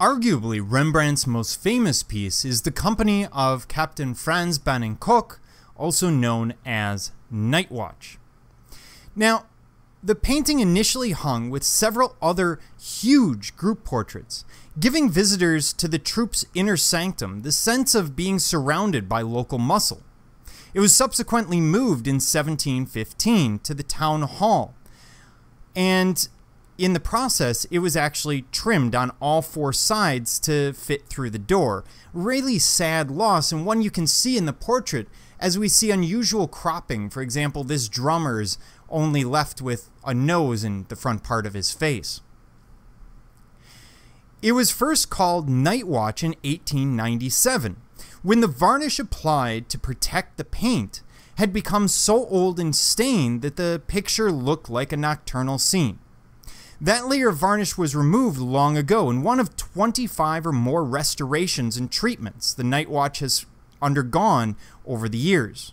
Arguably, Rembrandt's most famous piece is the company of Captain Frans Banning Cocq, also known as Night Watch. Now, the painting initially hung with several other huge group portraits, giving visitors to the troop's inner sanctum the sense of being surrounded by local muscle. It was subsequently moved in 1715 to the town hall, and in the process, it was actually trimmed on all four sides to fit through the door. Really sad loss, and one you can see in the portrait as we see unusual cropping. For example, this drummer's only left with a nose in the front part of his face. It was first called Night Watch in 1897, when the varnish applied to protect the paint had become so old and stained that the picture looked like a nocturnal scene. That layer of varnish was removed long ago in one of 25 or more restorations and treatments the Night Watch has undergone over the years.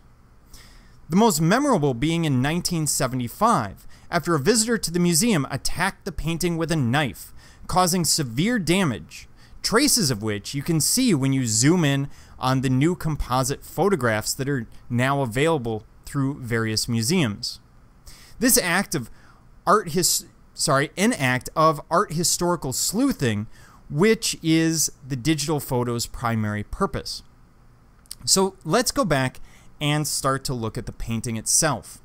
The most memorable being in 1975, after a visitor to the museum attacked the painting with a knife, causing severe damage, traces of which you can see when you zoom in on the new composite photographs that are now available through various museums. This act of art his sorry, an act of art historical sleuthing, which is the digital photo's primary purpose. So let's go back and start to look at the painting itself.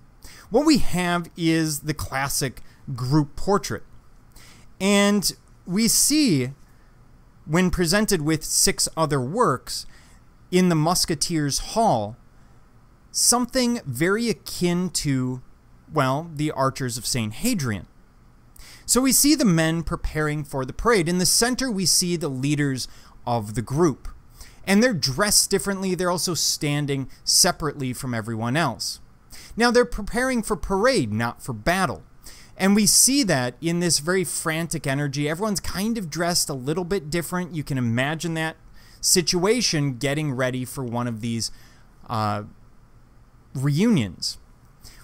What we have is the classic group portrait. And we see, when presented with six other works in the Musketeers' Hall, something very akin to, well, the Archers of St. Hadrian. So we see the men preparing for the parade. In the center, we see the leaders of the group. And they're dressed differently. They're also standing separately from everyone else. Now, they're preparing for parade, not for battle. And we see that in this very frantic energy. Everyone's kind of dressed a little bit different. You can imagine that situation getting ready for one of these uh, reunions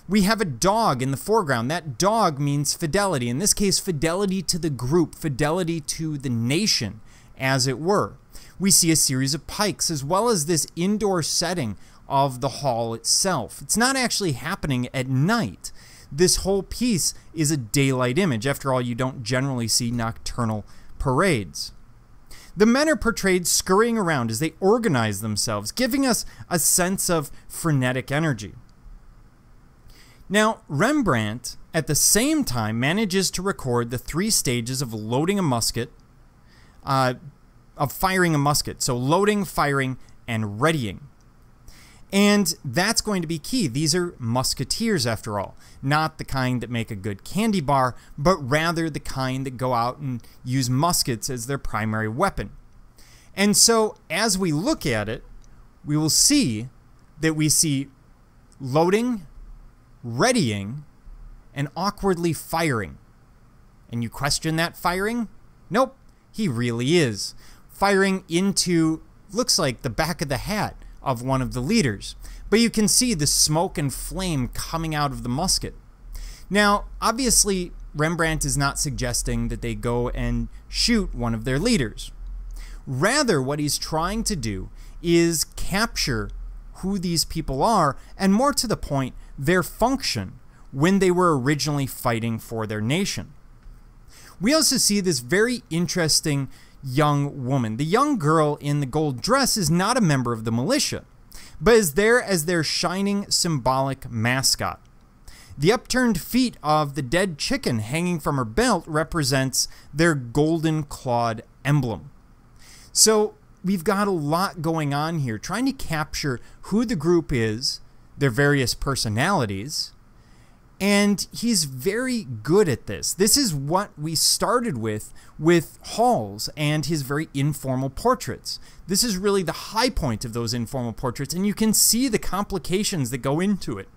we have a dog in the foreground. That dog means fidelity. In this case, fidelity to the group, fidelity to the nation, as it were. We see a series of pikes, as well as this indoor setting of the hall itself. It's not actually happening at night. This whole piece is a daylight image. After all, you don't generally see nocturnal parades. The men are portrayed scurrying around as they organize themselves, giving us a sense of frenetic energy. Now, Rembrandt at the same time manages to record the three stages of loading a musket, uh, of firing a musket. So, loading, firing, and readying. And that's going to be key. These are musketeers, after all, not the kind that make a good candy bar, but rather the kind that go out and use muskets as their primary weapon. And so, as we look at it, we will see that we see loading, readying, and awkwardly firing. And you question that firing? Nope, he really is. Firing into, looks like the back of the hat of one of the leaders. But you can see the smoke and flame coming out of the musket. Now, obviously, Rembrandt is not suggesting that they go and shoot one of their leaders. Rather, what he's trying to do is capture who these people are, and more to the point, their function when they were originally fighting for their nation. We also see this very interesting young woman. The young girl in the gold dress is not a member of the militia, but is there as their shining symbolic mascot. The upturned feet of the dead chicken hanging from her belt represents their golden clawed emblem. So we've got a lot going on here, trying to capture who the group is, their various personalities. And he's very good at this. This is what we started with with Hals and his very informal portraits. This is really the high point of those informal portraits, and you can see the complications that go into it.